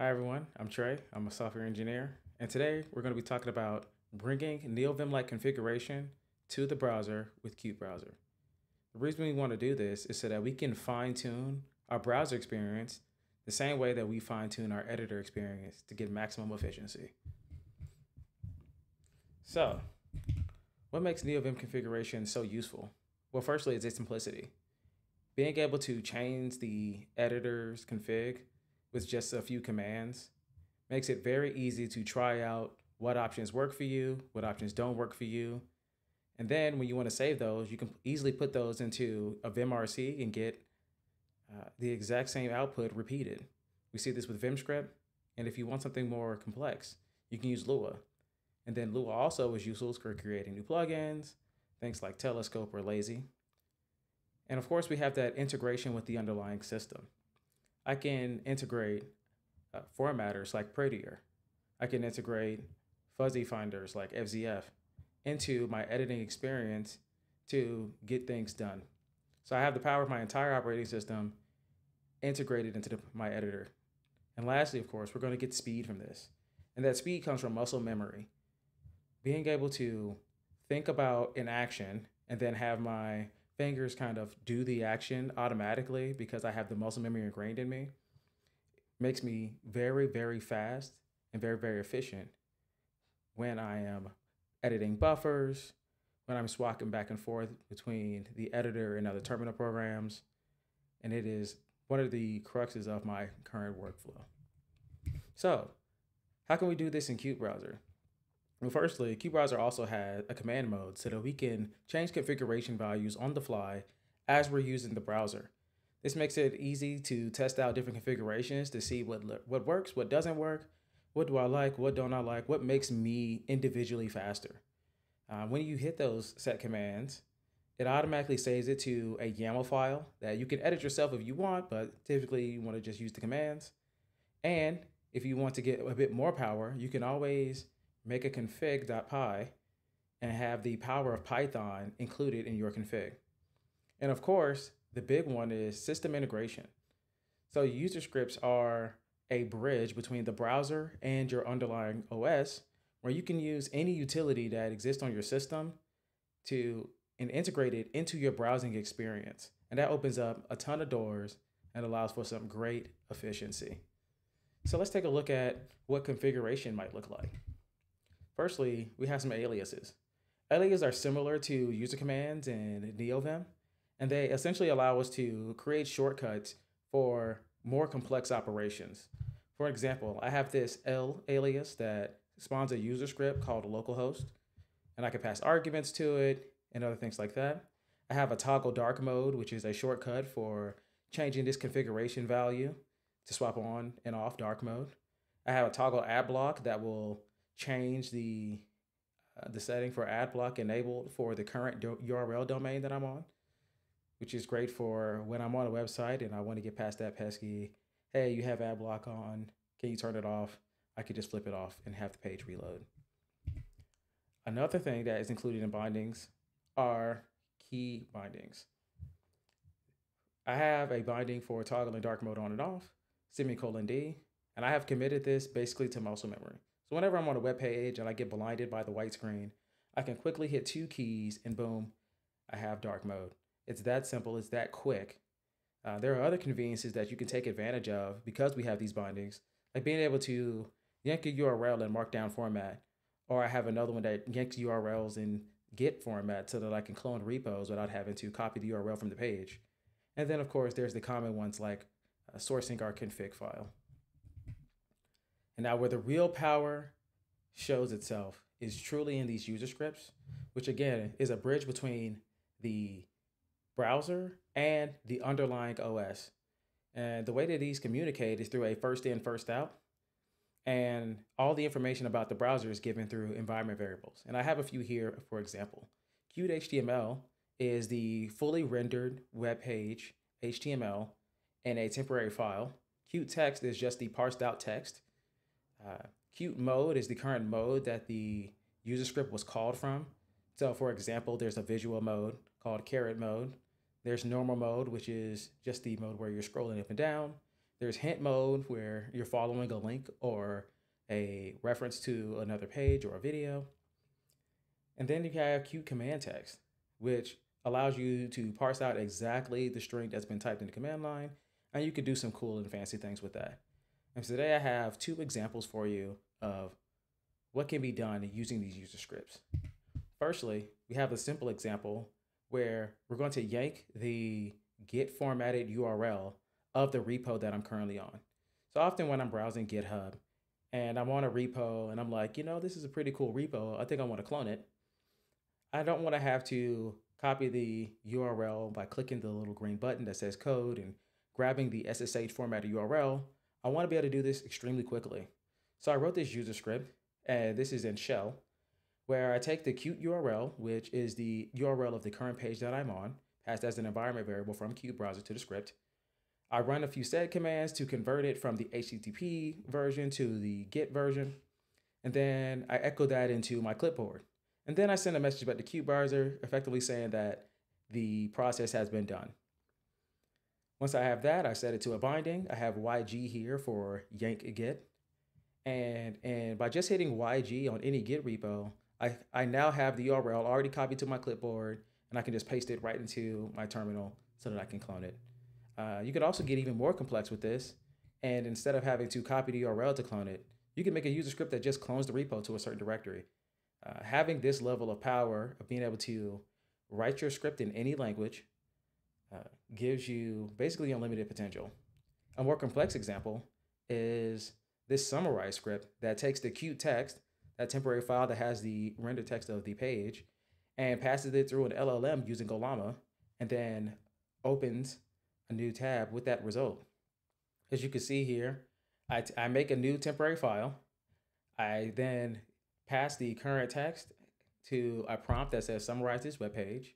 Hi everyone, I'm Trey. I'm a software engineer, and today we're going to be talking about bringing NeoVim-like configuration to the browser with Qutebrowser. The reason we want to do this is so that we can fine-tune our browser experience the same way that we fine-tune our editor experience to get maximum efficiency. So, what makes NeoVim configuration so useful? Well, firstly, it's its simplicity. Being able to change the editor's config with just a few commands makes it very easy to try out what options work for you, what options don't work for you. And then when you want to save those, you can easily put those into a vimrc and get uh, the exact same output repeated. We see this with VimScript. And if you want something more complex, you can use Lua. And then Lua also is useful for creating new plugins, things like Telescope or Lazy. And of course, we have that integration with the underlying system. I can integrate uh, formatters like Prettier. I can integrate fuzzy finders like FZF into my editing experience to get things done. So I have the power of my entire operating system integrated into the, my editor. And lastly, of course, we're going to get speed from this. And that speed comes from muscle memory. Being able to think about an action and then have my fingers kind of do the action automatically because I have the muscle memory ingrained in me makes me very, very fast and very, very efficient when I am editing buffers, when I'm swapping back and forth between the editor and other terminal programs. And it is one of the cruxes of my current workflow. So, how can we do this in Qutebrowser? Well, firstly, Qute also has a command mode so that we can change configuration values on the fly as we're using the browser. This makes it easy to test out different configurations to see what what works, what doesn't work, what do I like, what don't I like, what makes me individually faster. Uh, when you hit those set commands, it automatically saves it to a YAML file that you can edit yourself if you want, but typically you want to just use the commands. And if you want to get a bit more power, you can always make a config.py and have the power of Python included in your config. And of course, the big one is system integration. So user scripts are a bridge between the browser and your underlying OS where you can use any utility that exists on your system to and integrate it into your browsing experience. And that opens up a ton of doors and allows for some great efficiency. So let's take a look at what configuration might look like. Firstly, we have some aliases. Aliases are similar to user commands in NeoVim, and they essentially allow us to create shortcuts for more complex operations. For example, I have this L alias that spawns a user script called localhost, and I can pass arguments to it and other things like that. I have a toggle dark mode, which is a shortcut for changing this configuration value to swap on and off dark mode. I have a toggle ad block that will change the uh, the setting for ad block enabled for the current do- URL domain that I'm on, which is great for when I'm on a website and I want to get past that pesky, hey, you have ad block on, can you turn it off? I could just flip it off and have the page reload. Another thing that is included in bindings are key bindings. I have a binding for toggling dark mode on and off, semicolon D, and I have committed this basically to muscle memory. So whenever I'm on a web page and I get blinded by the white screen, I can quickly hit two keys and boom, I have dark mode. It's that simple, it's that quick. Uh, there are other conveniences that you can take advantage of because we have these bindings, like being able to yank a URL in markdown format, or I have another one that yanks URLs in Git format so that I can clone repos without having to copy the URL from the page. And then, of course, there's the common ones like uh, sourcing our config file. And now where the real power shows itself is truly in these user scripts, which again is a bridge between the browser and the underlying OS. And the way that these communicate is through a first in, first out. And all the information about the browser is given through environment variables. And I have a few here, for example. Qute HTML is the fully rendered web page HTML in a temporary file. Qute text is just the parsed out text. Uh, Qute mode is the current mode that the user script was called from. So for example, there's a visual mode called caret mode. There's normal mode, which is just the mode where you're scrolling up and down. There's hint mode where you're following a link or a reference to another page or a video. And then you have Qute command text, which allows you to parse out exactly the string that's been typed in the command line, and you can do some cool and fancy things with that. And today I have two examples for you of what can be done using these user scripts. Firstly, we have a simple example where we're going to yank the get formatted URL of the repo that I'm currently on. So often when I'm browsing GitHub and I'm on a repo and I'm like, you know, this is a pretty cool repo. I think I want to clone it. I don't want to have to copy the URL by clicking the little green button that says code and grabbing the SSH formatted URL. I want to be able to do this extremely quickly. So I wrote this user script, and this is in shell, where I take the Qute URL, which is the URL of the current page that I'm on, passed as an environment variable from Qutebrowser to the script. I run a few sed commands to convert it from the HTTP version to the Git version. And then I echo that into my clipboard. And then I send a message back to Qutebrowser, effectively saying that the process has been done. Once I have that, I set it to a binding. I have YG here for yank git. And, and by just hitting YG on any Git repo, I, I now have the URL already copied to my clipboard and I can just paste it right into my terminal so that I can clone it. Uh, you could also get even more complex with this. And instead of having to copy the URL to clone it, you can make a user script that just clones the repo to a certain directory. Uh, having this level of power of being able to write your script in any language uh, gives you basically unlimited potential. A more complex example is this summarize script that takes the Qute text, that temporary file that has the render text of the page, and passes it through an LLM using Gollama, and then opens a new tab with that result. As you can see here, I, I make a new temporary file. I then pass the current text to a prompt that says summarize this web page.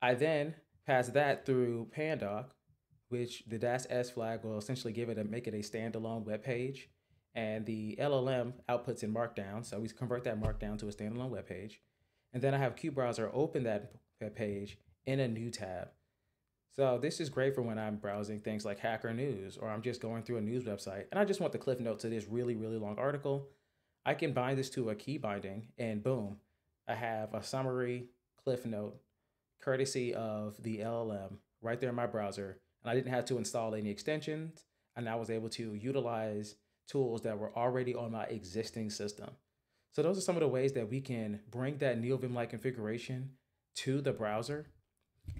I then pass that through Pandoc, which the dash s flag will essentially give it a make it a standalone web page. And the LLM outputs in Markdown. So we convert that Markdown to a standalone web page. And then I have Qutebrowser open that page in a new tab. So this is great for when I'm browsing things like Hacker News or I'm just going through a news website and I just want the cliff notes to this really, really long article. I can bind this to a key binding and boom, I have a summary cliff note courtesy of the LLM right there in my browser. And I didn't have to install any extensions and I was able to utilize tools that were already on my existing system. So those are some of the ways that we can bring that NeoVim-like configuration to the browser.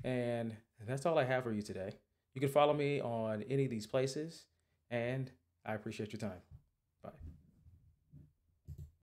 And that's all I have for you today. You can follow me on any of these places, and I appreciate your time.